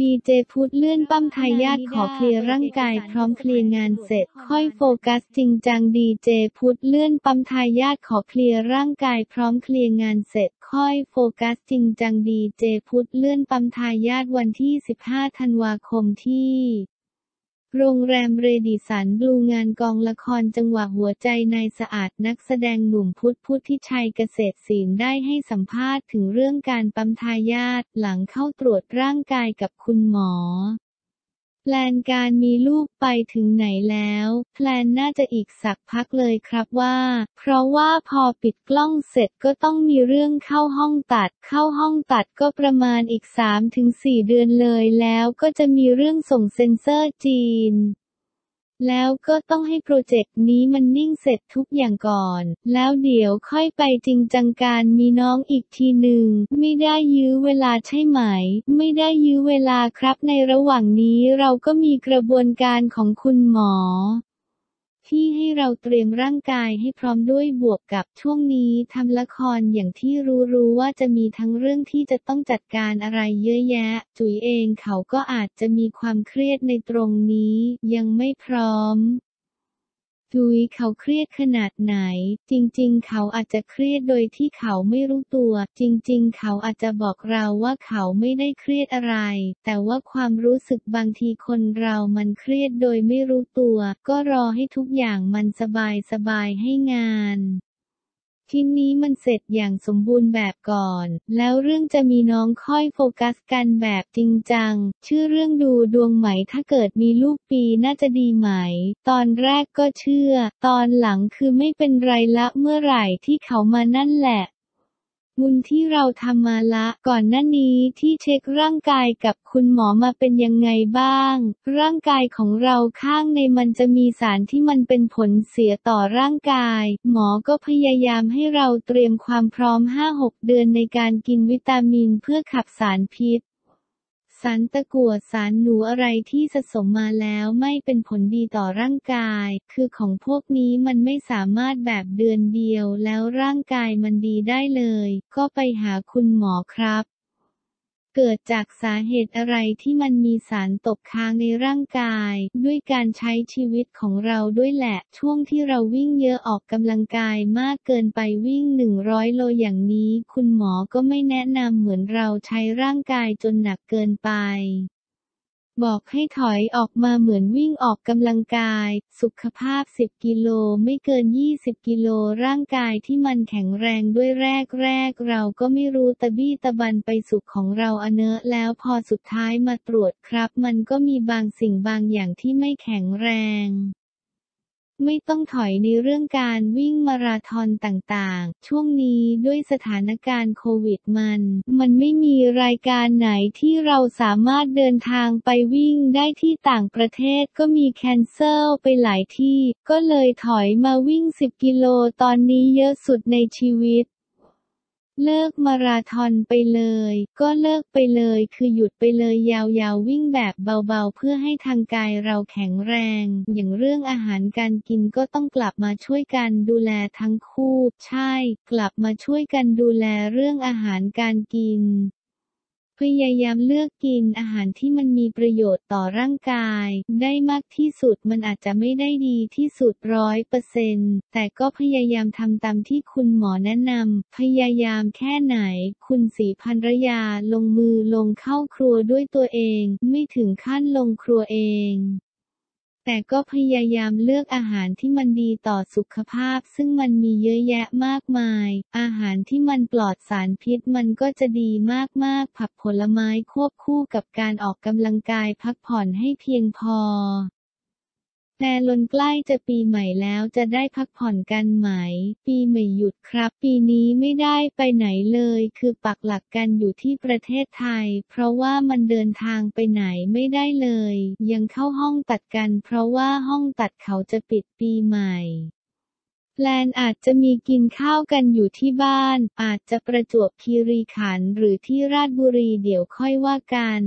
ดีเจพุฒเลื่อนปั้มทายาทขอเคลียร์ร่างกายพร้อมเคลียร์งานเสร็จ ค่อยโฟกัสจริงจังดีเจพุฒเลื่อนปั๊มทายาทขอเคลียร์ร่างกายพร้อมเคลียร์งานเสร็จ ค่อยโฟกัสจริงจังดีเจพุฒเลื่อนปั๊มทายาทวันที่ 15 ธันวาคมที่ โรงแรมเรดิสันบลูงานกองละครจังหวะหัวใจนายสะอาดนักแสดงหนุ่มพุทธพุทธิชัยเกษตรศิลป์ได้ให้สัมภาษณ์ถึงเรื่องการปั๊มทายาทหลังเข้าตรวจร่างกายกับคุณหมอ แพลนการมีลูกไปถึงไหนแล้ว แพลนน่าจะอีกสักพักเลยครับว่า เพราะว่าพอปิดกล้องเสร็จก็ต้องมีเรื่องเข้าห้องตัด เข้าห้องตัดก็ประมาณอีก 3-4 เดือนเลยแล้วก็จะมีเรื่องส่งเซ็นเซอร์จีน แล้วก็ต้องให้โปรเจกต์นี้มันนิ่งเสร็จทุกอย่างก่อน แล้วเดี๋ยวค่อยไปจริงจังการมีน้องอีกทีหนึ่ง ไม่ได้ยื้อเวลาใช่ไหม ไม่ได้ยื้อเวลาครับในระหว่างนี้เราก็มีกระบวนการของคุณหมอ ที่ให้เราเตรียมร่างกายให้พร้อมด้วยบวกกับช่วงนี้ทำละครอย่างที่รู้รู้ว่าจะมีทั้งเรื่องที่จะต้องจัดการอะไรเยอะแยะ จุ๋ยเองเขาก็อาจจะมีความเครียดในตรงนี้ ยังไม่พร้อม จุยเขาเครียดขนาดไหน จริงๆ เขาอาจจะเครียดโดยที่เขาไม่รู้ตัว จริง ๆ เขาอาจจะบอกเราว่าเขาไม่ได้เครียดอะไร แต่ว่าความรู้สึกบางทีคนเรามันเครียดโดยไม่รู้ตัว ก็รอให้ทุกอย่างมันสบายๆให้งาน ทีนี้มันเสร็จอย่างสมบูรณ์แบบก่อน แล้วเรื่องจะมีน้องค่อยโฟกัสกันแบบจริงจัง ชื่อเรื่องดูดวงไหมถ้าเกิดมีลูกปีน่าจะดีไหม ตอนแรกก็เชื่อ ตอนหลังคือไม่เป็นไรละเมื่อไหร่ที่เขามานั่นแหละ บุญที่เราทำมาละ ก่อนหน้านี้ที่เช็คร่างกายกับคุณหมอมาเป็นยังไงบ้าง ร่างกายของเราข้างในมันจะมีสารที่มันเป็นผลเสียต่อร่างกาย หมอก็พยายามให้เราเตรียมความพร้อม 5-6 เดือนในการกินวิตามินเพื่อขับสารพิษ สารตะกั่วสารหนูอะไรที่สะสมมาแล้วไม่เป็นผลดีต่อร่างกาย คือของพวกนี้มันไม่สามารถแบบเดือนเดียวแล้วร่างกายมันดีได้เลย ก็ไปหาคุณหมอครับ เกิดจากสาเหตุอะไรที่มันมีสารตกค้างในร่างกาย ด้วยการใช้ชีวิตของเราด้วยแหละ ช่วงที่เราวิ่งเยอะออกกำลังกายมากเกินไปวิ่ง 100 โลอย่างนี้ คุณหมอก็ไม่แนะนำเหมือนเราใช้ร่างกายจนหนักเกินไป บอกให้ถอยออกมาเหมือนวิ่งออกกำลังกาย สุขภาพ 10 กิโลไม่เกิน 20 กิโลร่างกายที่มันแข็งแรงด้วยแรกแรกเราก็ไม่รู้ตะบี้ตะบันไปสุขของเราอเนอะแล้วพอสุดท้ายมาตรวจครับ มันก็มีบางสิ่งบางอย่างที่ไม่แข็งแรง ไม่ต้องถอยในเรื่องการวิ่งมาราธอนต่างๆ ช่วงนี้ด้วยสถานการณ์โควิดมัน มันไม่มีรายการไหนที่เราสามารถเดินทางไปวิ่งได้ที่ต่างประเทศก็มีแคนเซิลไปหลายที่ ก็เลยถอยมาวิ่ง 10 กิโลตอนนี้เยอะสุดในชีวิต เลิกมาราธอนไปเลย ก็เลิกไปเลย คือหยุดไปเลยยาวๆวิ่งแบบเบาๆ เพื่อให้ทางกายเราแข็งแรง อย่างเรื่องอาหารการกินก็ต้องกลับมาช่วยกันดูแลทั้งคู่ ใช่ กลับมาช่วยกันดูแลเรื่องอาหารการกิน พยายามเลือกกินอาหารที่มันมีประโยชน์ต่อร่างกาย ได้มากที่สุดมันอาจจะไม่ได้ดีที่สุดร้อยเปอร์เซนต์แต่ก็พยายามทำตามที่คุณหมอแนะนำพยายามแค่ไหน คุณสีพันรยาลงมือลงเข้าครัวด้วยตัวเอง ไม่ถึงขั้นลงครัวเอง แต่ก็พยายามเลือกอาหารที่มันดีต่อสุขภาพ ซึ่งมันมีเยอะแยะมากมาย อาหารที่มันปลอดสารพิษมันก็จะดีมากๆ ผักผลไม้ควบคู่กับการออกกำลังกายพักผ่อนให้เพียงพอ แต่ลนใกล้จะปีใหม่แล้วจะได้พักผ่อนกันไหม ปีใหม่หยุดครับ ปีนี้ไม่ได้ไปไหนเลย คือปักหลักกันอยู่ที่ประเทศไทย เพราะว่ามันเดินทางไปไหนไม่ได้เลย ยังเข้าห้องตัดกัน เพราะว่าห้องตัดเขาจะปิดปีใหม่แพลนอาจจะมีกินข้าวกันอยู่ที่บ้าน อาจจะประจวบคีรีขันธ์หรือที่ราชบุรีเดี๋ยวค่อยว่ากัน